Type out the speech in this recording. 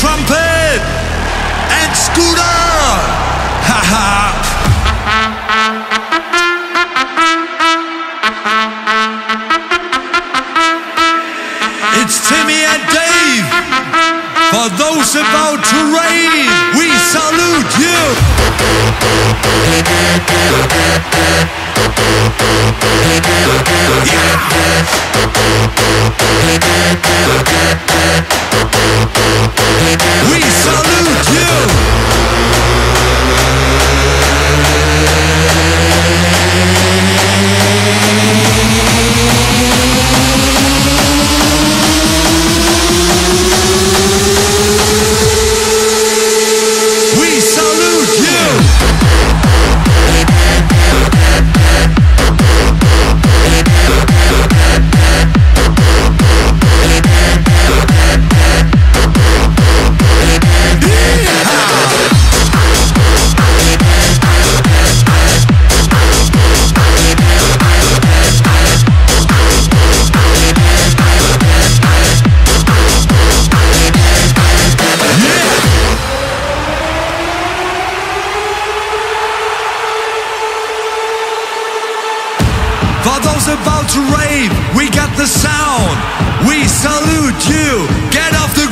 trumpet and scooter. Ha ha. It's Timmy and Dave. For those about to rave, we salute you. About to rave, we got the sound. We salute you. Get off the